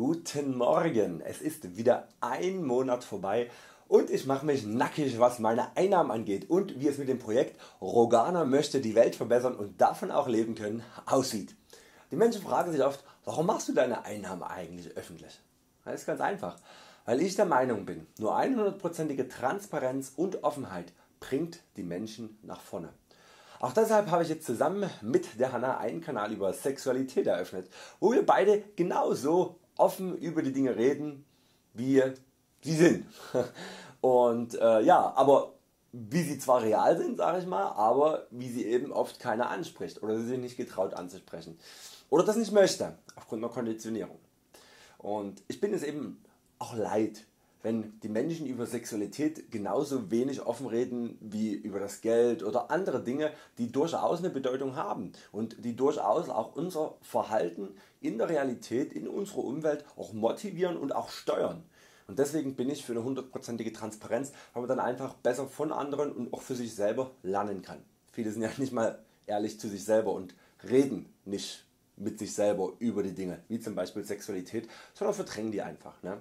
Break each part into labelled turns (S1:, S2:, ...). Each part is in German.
S1: Guten Morgen, es ist wieder ein Monat vorbei und ich mache mich nackig was meine Einnahmen angeht und wie es mit dem Projekt Rogana möchte die Welt verbessern und davon auch leben können aussieht. Die Menschen fragen sich oft, warum machst du deine Einnahmen eigentlich öffentlich? Das ist ganz einfach, weil ich der Meinung bin, nur 100%ige Transparenz und Offenheit bringt die Menschen nach vorne. Auch deshalb habe ich jetzt zusammen mit der Hanna einen Kanal über Sexualität eröffnet, wo wir beide genauso offen über die Dinge reden, wie sie sind. Und äh, ja, aber wie sie zwar real sind, sage ich mal, aber wie sie eben oft keiner anspricht oder sie sich nicht getraut anzusprechen oder das nicht möchte aufgrund einer Konditionierung. Und ich bin es eben auch leid, wenn die Menschen über Sexualität genauso wenig offen reden wie über das Geld oder andere Dinge die durchaus eine Bedeutung haben und die durchaus auch unser Verhalten in der Realität, in unserer Umwelt auch motivieren und auch steuern. Und deswegen bin ich für eine hundertprozentige Transparenz, weil man dann einfach besser von anderen und auch für sich selber lernen kann. Viele sind ja nicht mal ehrlich zu sich selber und reden nicht mit sich selber über die Dinge, wie zum Beispiel Sexualität, sondern verdrängen die einfach. Ne?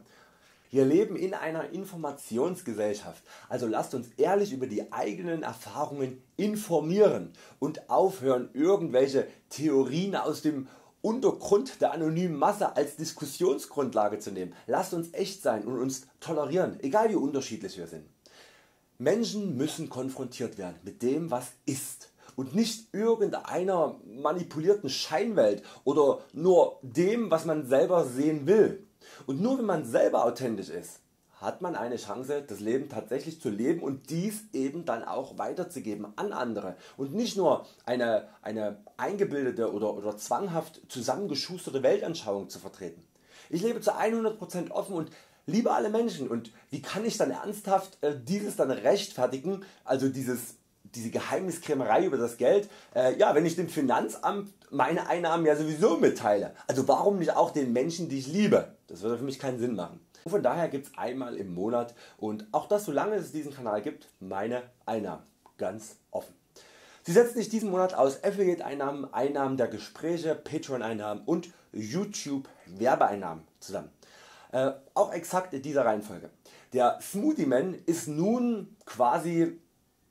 S1: Wir leben in einer Informationsgesellschaft, also lasst uns ehrlich über die eigenen Erfahrungen informieren und aufhören irgendwelche Theorien aus dem Untergrund der anonymen Masse als Diskussionsgrundlage zu nehmen. Lasst uns echt sein und uns tolerieren, egal wie unterschiedlich wir sind. Menschen müssen konfrontiert werden mit dem was ist und nicht irgendeiner manipulierten Scheinwelt oder nur dem was man selber sehen will. Und nur wenn man selber authentisch ist, hat man eine Chance das Leben tatsächlich zu leben und dies eben dann auch weiterzugeben an andere und nicht nur eine, eine eingebildete oder, oder zwanghaft zusammengeschusterte Weltanschauung zu vertreten. Ich lebe zu 100% offen und liebe alle Menschen und wie kann ich dann ernsthaft äh, dieses dann rechtfertigen, also dieses diese Geheimniskrämerei über das Geld, äh, ja, wenn ich dem Finanzamt meine Einnahmen ja sowieso mitteile. Also warum nicht auch den Menschen die ich liebe? Das würde für mich keinen Sinn machen. Von daher gibt es einmal im Monat und auch das solange es diesen Kanal gibt, meine Einnahmen. Ganz offen. Sie setzen sich diesen Monat aus Affiliate Einnahmen, Einnahmen der Gespräche, Patreon Einnahmen und YouTube Werbeeinnahmen zusammen. Äh, auch exakt in dieser Reihenfolge. Der Smoothie Man ist nun quasi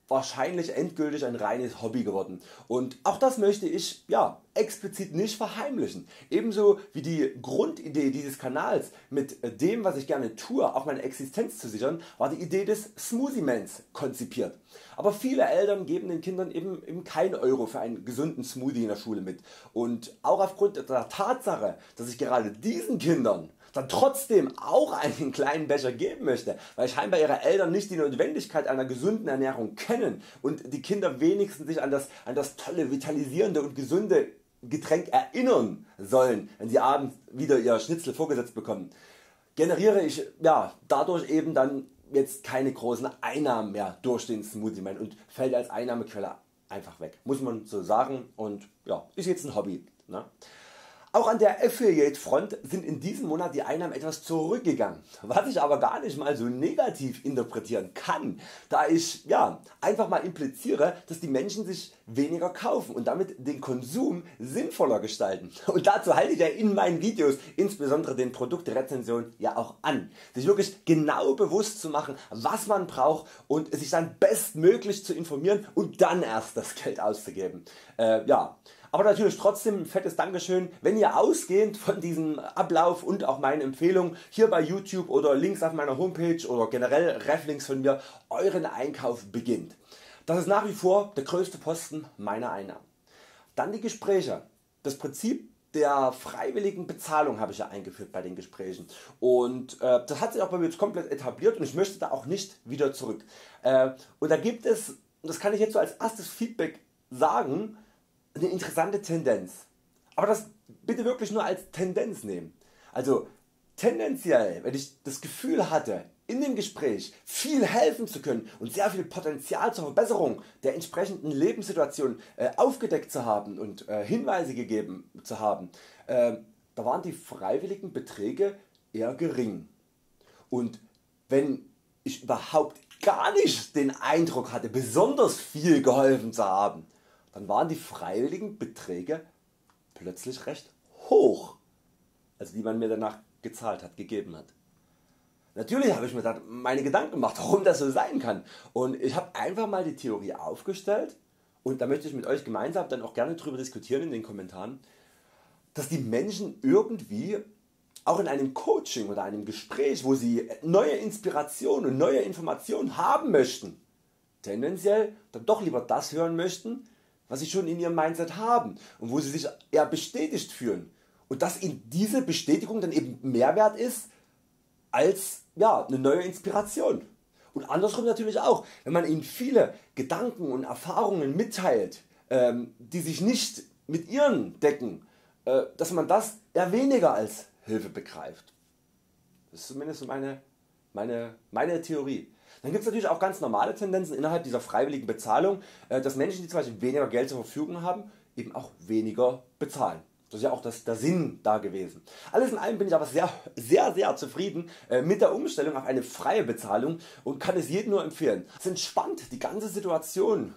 S1: wahrscheinlich endgültig ein reines Hobby geworden und auch das möchte ich ja, explizit nicht verheimlichen. Ebenso wie die Grundidee dieses Kanals mit dem was ich gerne tue auch meine Existenz zu sichern war die Idee des Smoothie Mans konzipiert. Aber viele Eltern geben den Kindern eben, eben kein Euro für einen gesunden Smoothie in der Schule mit und auch aufgrund der Tatsache dass ich gerade diesen Kindern dann trotzdem auch einen kleinen Becher geben möchte, weil scheinbar ihre Eltern nicht die Notwendigkeit einer gesunden Ernährung kennen und die Kinder wenigstens sich an das, an das tolle, vitalisierende und gesunde Getränk erinnern sollen, wenn sie abends wieder ihr Schnitzel vorgesetzt bekommen, generiere ich ja, dadurch eben dann jetzt keine großen Einnahmen mehr durch den Smoothie Man und fällt als Einnahmequelle einfach weg. Muss man so sagen und ja, ist jetzt ein Hobby. Ne? Auch an der Affiliate Front sind in diesem Monat die Einnahmen etwas zurückgegangen, was ich aber gar nicht mal so negativ interpretieren kann, da ich ja, einfach mal impliziere, dass die Menschen sich weniger kaufen und damit den Konsum sinnvoller gestalten. Und dazu halte ich ja in meinen Videos insbesondere den Produktrezensionen ja auch an, sich wirklich genau bewusst zu machen was man braucht und sich dann bestmöglich zu informieren und dann erst das Geld auszugeben. Äh, ja, aber natürlich trotzdem ein fettes Dankeschön, wenn ihr ausgehend von diesem Ablauf und auch meinen Empfehlungen hier bei YouTube oder Links auf meiner Homepage oder generell Reflinks von mir euren Einkauf beginnt. Das ist nach wie vor der größte Posten meiner Einnahmen. Dann die Gespräche. Das Prinzip der freiwilligen Bezahlung habe ich ja eingeführt bei den Gesprächen und äh, das hat sich auch bei mir jetzt komplett etabliert und ich möchte da auch nicht wieder zurück. Äh, und da gibt es, das kann ich jetzt so als erstes Feedback sagen, eine interessante Tendenz. Aber das bitte wirklich nur als Tendenz nehmen. Also tendenziell, wenn ich das Gefühl hatte, in dem Gespräch viel helfen zu können und sehr viel Potenzial zur Verbesserung der entsprechenden Lebenssituation äh, aufgedeckt zu haben und äh, Hinweise gegeben zu haben, äh, da waren die freiwilligen Beträge eher gering. Und wenn ich überhaupt gar nicht den Eindruck hatte besonders viel geholfen zu haben, dann waren die freiwilligen Beträge plötzlich recht hoch, also die man mir danach gezahlt hat, gegeben hat. Natürlich habe ich mir da meine Gedanken gemacht, warum das so sein kann. Und ich habe einfach mal die Theorie aufgestellt und da möchte ich mit Euch gemeinsam dann auch gerne darüber diskutieren in den Kommentaren, dass die Menschen irgendwie auch in einem Coaching oder einem Gespräch, wo sie neue Inspiration und neue Informationen haben möchten, tendenziell dann doch lieber das hören möchten, was sie schon in ihrem Mindset haben und wo sie sich eher bestätigt fühlen. Und dass ihnen diese Bestätigung dann eben Mehrwert ist als ja, eine neue Inspiration. Und andersrum natürlich auch, wenn man ihnen viele Gedanken und Erfahrungen mitteilt, ähm, die sich nicht mit ihren decken, äh, dass man das eher weniger als Hilfe begreift. Das ist zumindest meine, meine, meine Theorie. Dann gibt es natürlich auch ganz normale Tendenzen innerhalb dieser freiwilligen Bezahlung, äh, dass Menschen die zum Beispiel weniger Geld zur Verfügung haben, eben auch weniger bezahlen. Das ist ja auch das, der Sinn da gewesen. Alles in allem bin ich aber sehr sehr sehr zufrieden äh, mit der Umstellung auf eine freie Bezahlung und kann es jedem nur empfehlen. Es entspannt die ganze Situation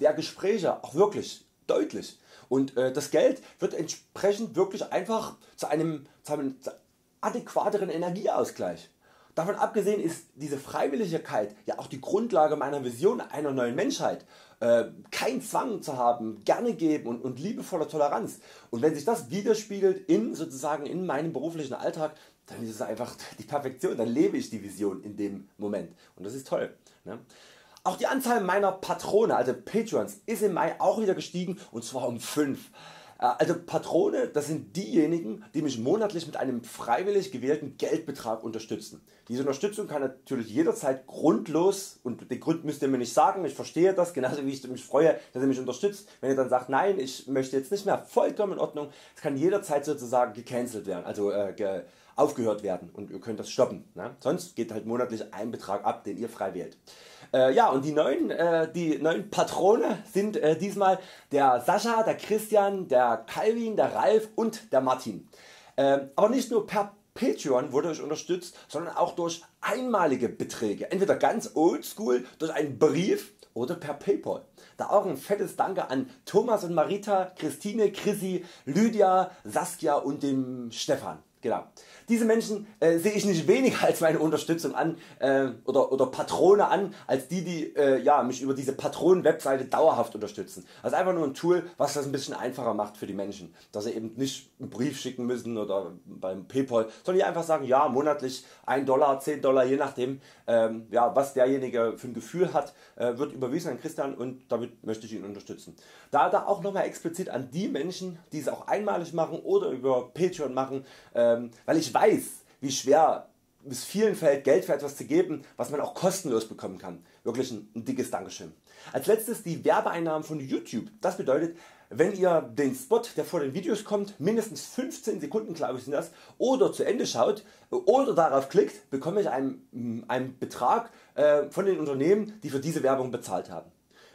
S1: der Gespräche auch wirklich deutlich und äh, das Geld wird entsprechend wirklich einfach zu einem, zu einem adäquateren Energieausgleich. Davon abgesehen ist diese Freiwilligkeit ja auch die Grundlage meiner Vision einer neuen Menschheit. Äh, kein Zwang zu haben, gerne geben und, und liebevoller Toleranz. Und wenn sich das widerspiegelt in, sozusagen in meinem beruflichen Alltag, dann ist es einfach die Perfektion, dann lebe ich die Vision in dem Moment und das ist toll. Ne? Auch die Anzahl meiner Patrone, also Patreons, ist im Mai auch wieder gestiegen und zwar um 5. Äh, also Patrone, das sind diejenigen, die mich monatlich mit einem freiwillig gewählten Geldbetrag unterstützen. Diese Unterstützung kann natürlich jederzeit grundlos und den Grund müsst ihr mir nicht sagen, ich verstehe das, genauso wie ich mich freue, dass ihr mich unterstützt. Wenn ihr dann sagt, nein, ich möchte jetzt nicht mehr, vollkommen in Ordnung, es kann jederzeit sozusagen gecancelt werden, also äh, ge aufgehört werden und ihr könnt das stoppen. Ne? Sonst geht halt monatlich ein Betrag ab, den ihr frei wählt. Äh, ja und die neuen, äh, die neuen Patrone sind äh, diesmal der Sascha, der Christian, der Calvin, der Ralf und der Martin. Ähm, aber nicht nur per Patreon wurde ich unterstützt, sondern auch durch einmalige Beträge. Entweder ganz oldschool durch einen Brief oder per Paypal. Da auch ein fettes Danke an Thomas und Marita, Christine, Chrissy, Lydia, Saskia und dem Stefan. Genau. Diese Menschen äh, sehe ich nicht weniger als meine Unterstützung an äh, oder, oder Patrone an, als die, die äh, ja, mich über diese Patronen-Webseite dauerhaft unterstützen. Also einfach nur ein Tool, was das ein bisschen einfacher macht für die Menschen, dass sie eben nicht einen Brief schicken müssen oder beim Paypal, sondern die einfach sagen, ja, monatlich 1 Dollar, 10 Dollar, je nachdem, ähm, ja, was derjenige für ein Gefühl hat, äh, wird überwiesen an Christian und damit möchte ich ihn unterstützen. Da, da auch nochmal explizit an die Menschen, die es auch einmalig machen oder über Patreon machen, ähm, weil ich weiß, wie schwer es vielen fällt Geld für etwas zu geben, was man auch kostenlos bekommen kann. Wirklich ein, ein dickes Dankeschön. Als letztes die Werbeeinnahmen von YouTube. Das bedeutet, wenn ihr den Spot, der vor den Videos kommt, mindestens 15 Sekunden glaube ich sind das, oder zu Ende schaut oder darauf klickt, bekomme ich einen, einen Betrag äh, von den Unternehmen, die für diese Werbung bezahlt haben.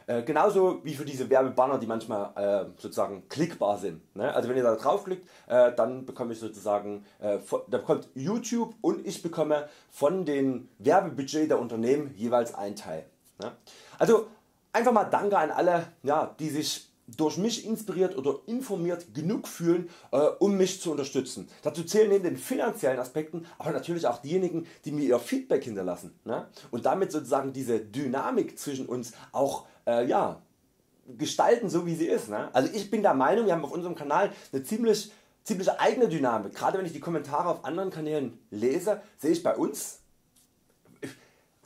S1: Äh, genauso wie für diese Werbebanner, die manchmal äh, sozusagen klickbar sind. Ne? Also wenn ihr da draufklickt, äh, dann bekomme ich sozusagen, äh, von, da bekommt YouTube und ich bekomme von den Werbebudget der Unternehmen jeweils ein Teil. Ne? Also einfach mal Danke an alle, ja, die sich durch mich inspiriert oder informiert genug fühlen, äh, um mich zu unterstützen. Dazu zählen neben den finanziellen Aspekten aber natürlich auch diejenigen, die mir ihr Feedback hinterlassen ne? und damit sozusagen diese Dynamik zwischen uns auch äh, ja, gestalten, so wie sie ist. Ne? Also ich bin der Meinung, wir haben auf unserem Kanal eine ziemlich, ziemlich eigene Dynamik. Gerade wenn ich die Kommentare auf anderen Kanälen lese, sehe ich bei uns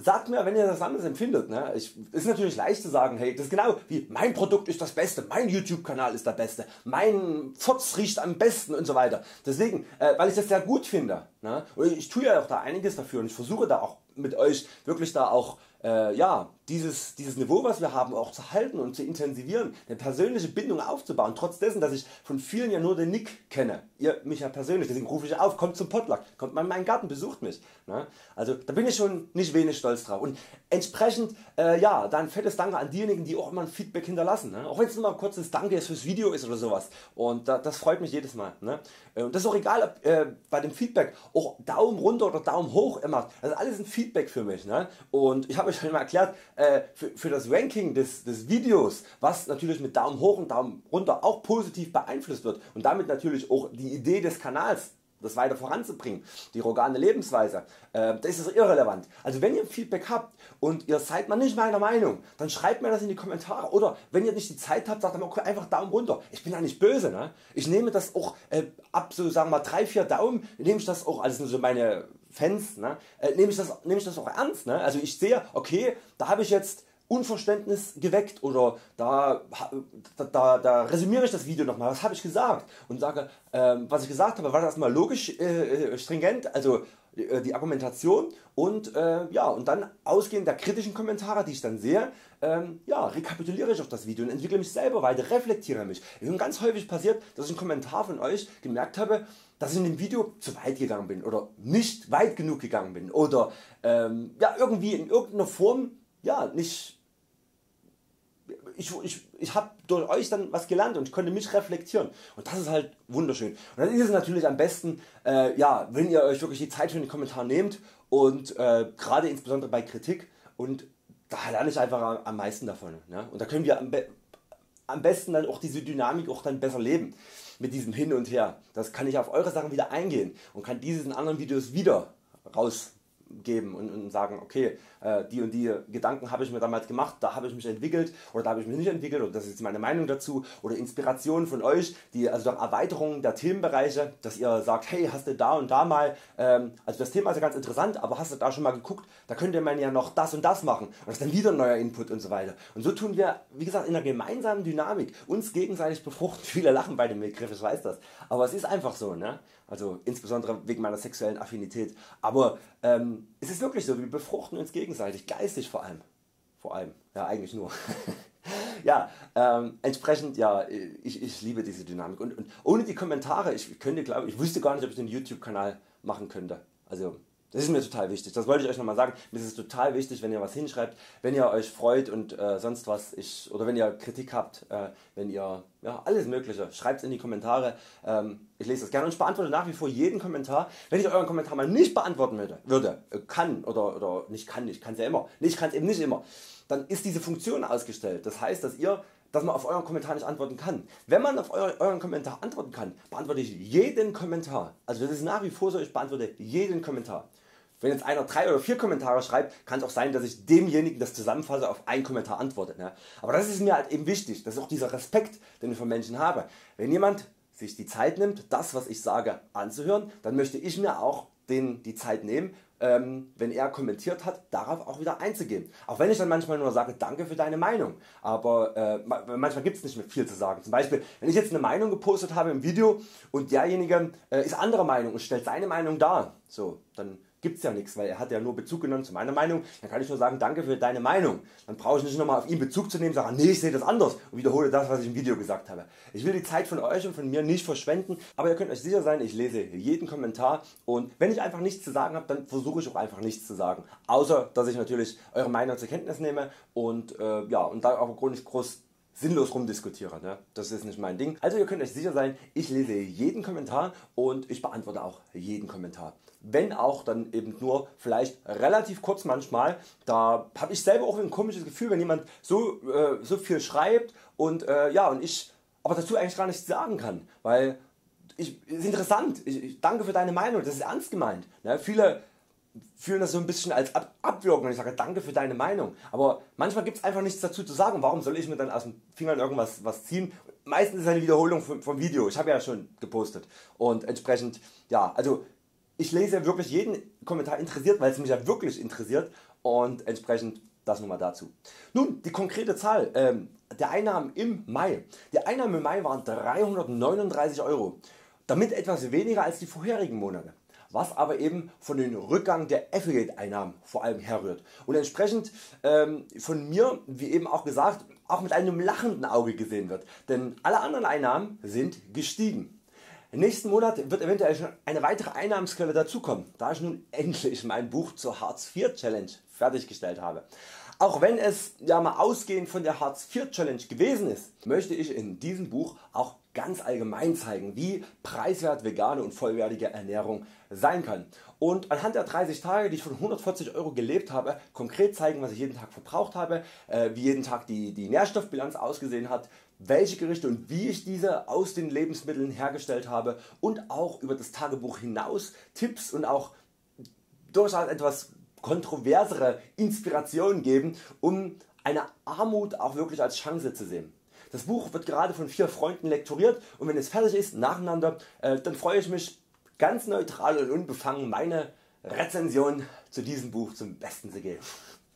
S1: Sagt mir wenn ihr das anders empfindet. Ne? Ich, ist natürlich leicht zu sagen, hey das ist genau wie mein Produkt ist das beste, mein YouTube Kanal ist der beste, mein Fotz riecht am besten und so weiter. Deswegen, äh, weil ich das sehr gut finde. Ne? Und ich tue ja auch da einiges dafür und ich versuche da auch mit Euch wirklich da auch äh, ja, dieses, dieses Niveau was wir haben auch zu halten und zu intensivieren, eine persönliche Bindung aufzubauen, trotz dessen dass ich von vielen ja nur den Nick kenne, ihr mich ja persönlich, deswegen rufe ich auf, kommt zum Potluck, kommt mal in meinen Garten, besucht mich. Ne? Also da bin ich schon nicht wenig stolz drauf und entsprechend äh, ja, da ein fettes Danke an diejenigen die auch immer ein Feedback hinterlassen, ne? auch wenn es nur mal ein kurzes Danke ist fürs Video ist oder sowas und da, das freut mich jedes Mal. Ne? Äh, und das ist auch egal ob äh, bei dem Feedback auch Daumen runter oder Daumen hoch immer, also alles ein Feedback für mich ne? und ich habe euch schon mal erklärt, äh, für, für das Ranking des, des Videos, was natürlich mit Daumen hoch und Daumen runter auch positiv beeinflusst wird und damit natürlich auch die Idee des Kanals das weiter voranzubringen, die rogane Lebensweise, äh, das ist irrelevant. Also wenn ihr Feedback habt und ihr seid mal nicht meiner Meinung, dann schreibt mir das in die Kommentare oder wenn ihr nicht die Zeit habt, sagt dann einfach Daumen runter. Ich bin ja nicht böse, ne? ich nehme das auch äh, ab so sagen wir 3-4 Daumen, nehme ich das auch, also so meine Fans, ne? äh, nehme ich, das, nehm ich das auch ernst. Ne? Also ich sehe, okay, da habe ich jetzt Unverständnis geweckt oder da, da, da resümiere ich das Video nochmal, was habe ich gesagt und sage, ähm, was ich gesagt habe, war das mal logisch äh, äh stringent, also äh, die Argumentation und, äh, ja, und dann ausgehend der kritischen Kommentare, die ich dann sehe, ähm, ja, rekapituliere ich auch das Video und entwickle mich selber weiter, reflektiere mich. Es ist ganz häufig passiert, dass ich einen Kommentar von euch gemerkt habe, dass ich in dem Video zu weit gegangen bin oder nicht weit genug gegangen bin oder ähm, ja, irgendwie in irgendeiner Form ja, nicht ich, ich, ich habe durch euch dann was gelernt und ich konnte mich reflektieren und das ist halt wunderschön. Und dann ist es natürlich am besten, äh, ja, wenn ihr euch wirklich die Zeit für den Kommentar nehmt und äh, gerade insbesondere bei Kritik und da lerne ich einfach am meisten davon. Ne? Und da können wir am, be am besten dann auch diese Dynamik auch dann besser leben mit diesem Hin und Her. Das kann ich auf eure Sachen wieder eingehen und kann dieses in anderen Videos wieder raus geben und, und sagen, okay, äh, die und die Gedanken habe ich mir damals gemacht, da habe ich mich entwickelt oder da habe ich mich nicht entwickelt oder das ist meine Meinung dazu oder Inspirationen von euch, die also Erweiterungen der Themenbereiche, dass ihr sagt, hey, hast du da und da mal, ähm, also das Thema ist ja ganz interessant, aber hast du da schon mal geguckt, da könnte man ja noch das und das machen und das ist dann wieder ein neuer Input und so weiter. Und so tun wir, wie gesagt, in einer gemeinsamen Dynamik uns gegenseitig befruchten. Viele lachen bei dem Begriff, ich weiß das, aber es ist einfach so, ne? Also insbesondere wegen meiner sexuellen Affinität. Aber ähm, es ist wirklich so, wir befruchten uns gegenseitig, geistig vor allem. Vor allem, ja eigentlich nur. ja, ähm, entsprechend, ja, ich, ich liebe diese Dynamik. Und, und ohne die Kommentare, ich könnte glaube ich wüsste gar nicht, ob ich den YouTube-Kanal machen könnte. Also das ist mir total wichtig. Das wollte ich euch nochmal sagen. Mir ist es total wichtig, wenn ihr was hinschreibt, wenn ihr euch freut und äh, sonst was. Ich, oder wenn ihr Kritik habt, äh, wenn ihr ja, alles Mögliche. Schreibt es in die Kommentare. Ähm, ich lese das gerne und ich beantworte nach wie vor jeden Kommentar. Wenn ich euren Kommentar mal nicht beantworten würde, würde äh, kann oder, oder nicht kann, ich kann es ja immer. ich kann es eben nicht immer. Dann ist diese Funktion ausgestellt. Das heißt, dass ihr dass man auf euren Kommentar nicht antworten kann. Wenn man auf euren Kommentar antworten kann, beantworte ich jeden Kommentar. Also das ist nach wie vor so, ich beantworte jeden Kommentar. Wenn jetzt einer drei oder vier Kommentare schreibt, kann es auch sein, dass ich demjenigen das zusammenfasse auf einen Kommentar antworte. Ne? Aber das ist mir halt eben wichtig. Das auch dieser Respekt, den ich von Menschen habe. Wenn jemand sich die Zeit nimmt, das was ich sage anzuhören, dann möchte ich mir auch den, die Zeit nehmen, ähm, wenn er kommentiert hat, darauf auch wieder einzugehen. Auch wenn ich dann manchmal nur sage, danke für deine Meinung. Aber äh, manchmal gibt es nicht mehr viel zu sagen. Zum Beispiel, wenn ich jetzt eine Meinung gepostet habe im Video und derjenige äh, ist anderer Meinung und stellt seine Meinung dar, so, dann gibt es ja nichts, weil er hat ja nur Bezug genommen zu meiner Meinung. Dann kann ich nur sagen, danke für deine Meinung. Dann brauche ich nicht nochmal auf ihn Bezug zu nehmen, sagen, nee, ich sehe das anders und wiederhole das, was ich im Video gesagt habe. Ich will die Zeit von euch und von mir nicht verschwenden, aber ihr könnt euch sicher sein, ich lese jeden Kommentar und wenn ich einfach nichts zu sagen habe, dann versuche ich auch einfach nichts zu sagen. Außer, dass ich natürlich eure Meinung zur Kenntnis nehme und äh, ja, und da auch nicht groß sinnlos rumdiskutiere. Ne? Das ist nicht mein Ding. Also ihr könnt euch sicher sein, ich lese jeden Kommentar und ich beantworte auch jeden Kommentar. Wenn auch dann eben nur vielleicht relativ kurz manchmal. Da habe ich selber auch ein komisches Gefühl, wenn jemand so, äh, so viel schreibt und äh, ja und ich aber dazu eigentlich gar nichts sagen kann. Weil ich, ist interessant, ich, ich danke für deine Meinung, das ist ernst gemeint. Ne? Viele fühlen das so ein bisschen als Ab Abwürgen und ich sage danke für deine Meinung. Aber manchmal gibt es einfach nichts dazu zu sagen. Warum soll ich mir dann aus den Fingern irgendwas was ziehen? Meistens ist es eine Wiederholung vom, vom Video. Ich habe ja schon gepostet. Und entsprechend, ja, also ich lese wirklich jeden Kommentar interessiert, weil es mich ja wirklich interessiert. Und entsprechend das nochmal dazu. Nun, die konkrete Zahl ähm, der Einnahmen im Mai. Die Einnahmen im Mai waren 339 Euro. Damit etwas weniger als die vorherigen Monate was aber eben von den Rückgang der Affiliate Einnahmen vor allem herrührt und entsprechend ähm, von mir wie eben auch gesagt auch mit einem lachenden Auge gesehen wird, denn alle anderen Einnahmen sind gestiegen. Im nächsten Monat wird eventuell schon eine weitere Einnahmensquelle dazukommen, da ich nun endlich mein Buch zur Hartz IV Challenge fertiggestellt habe. Auch wenn es ja mal ausgehend von der Hartz IV Challenge gewesen ist, möchte ich in diesem Buch auch ganz allgemein zeigen wie preiswert vegane und vollwertige Ernährung sein kann und anhand der 30 Tage die ich von 140 Euro gelebt habe konkret zeigen was ich jeden Tag verbraucht habe, äh, wie jeden Tag die, die Nährstoffbilanz ausgesehen hat, welche Gerichte und wie ich diese aus den Lebensmitteln hergestellt habe und auch über das Tagebuch hinaus Tipps und auch durchaus etwas kontroversere Inspiration geben um eine Armut auch wirklich als Chance zu sehen. Das Buch wird gerade von vier Freunden lektoriert und wenn es fertig ist nacheinander, äh, dann freue ich mich ganz neutral und unbefangen meine Rezension zu diesem Buch zum Besten zu geben.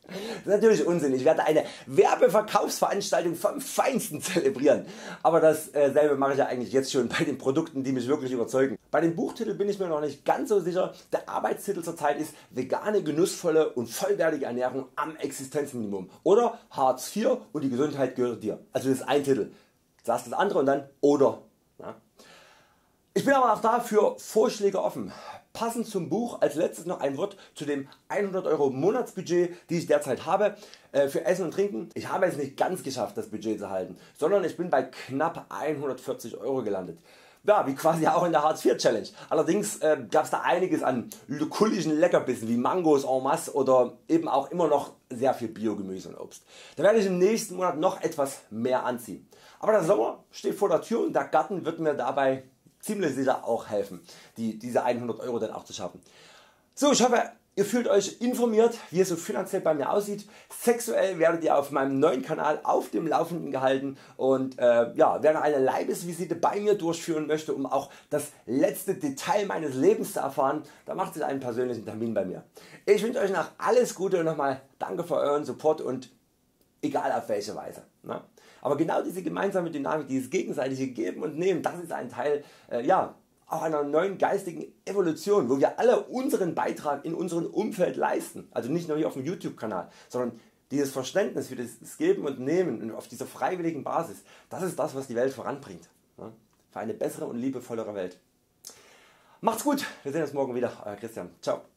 S1: Das ist natürlich Unsinn, ich werde eine Werbeverkaufsveranstaltung vom Feinsten zelebrieren, aber dasselbe mache ich ja eigentlich jetzt schon bei den Produkten die mich wirklich überzeugen. Bei dem Buchtitel bin ich mir noch nicht ganz so sicher, der Arbeitstitel zurzeit ist Vegane, genussvolle und vollwertige Ernährung am Existenzminimum oder Hartz IV und die Gesundheit gehört dir. Also das ist ein Titel, sagst das andere und dann oder. Ich bin aber auch da für Vorschläge offen. Passend zum Buch als letztes noch ein Wort zu dem 100 Euro Monatsbudget die ich derzeit habe äh, für Essen und Trinken. Ich habe es nicht ganz geschafft das Budget zu halten, sondern ich bin bei knapp 140 Euro gelandet. Ja, wie quasi auch in der Hartz IV Challenge. Allerdings äh, gab es da einiges an kullischen Leckerbissen wie Mangos en masse oder eben auch immer noch sehr viel Biogemüse und Obst. Da werde ich im nächsten Monat noch etwas mehr anziehen. Aber der Sommer steht vor der Tür und der Garten wird mir dabei ziemlich sicher auch helfen, die, diese 100 Euro dann auch zu schaffen. So, ich hoffe ihr fühlt Euch informiert wie es so finanziell bei mir aussieht. Sexuell werdet ihr auf meinem neuen Kanal auf dem Laufenden gehalten und äh, ja, wer eine Leibesvisite bei mir durchführen möchte um auch das letzte Detail meines Lebens zu erfahren, dann macht sich einen persönlichen Termin bei mir. Ich wünsche Euch noch alles Gute und nochmal danke für Euren Support und egal auf welche Weise. Ne? Aber genau diese gemeinsame Dynamik, dieses gegenseitige Geben und Nehmen, das ist ein Teil äh, ja, auch einer neuen geistigen Evolution, wo wir alle unseren Beitrag in unserem Umfeld leisten. Also nicht nur hier auf dem YouTube Kanal, sondern dieses Verständnis für das Geben und Nehmen auf dieser freiwilligen Basis, das ist das was die Welt voranbringt. Ne? Für eine bessere und liebevollere Welt. Macht's gut, wir sehen uns morgen wieder, Euer Christian. Ciao.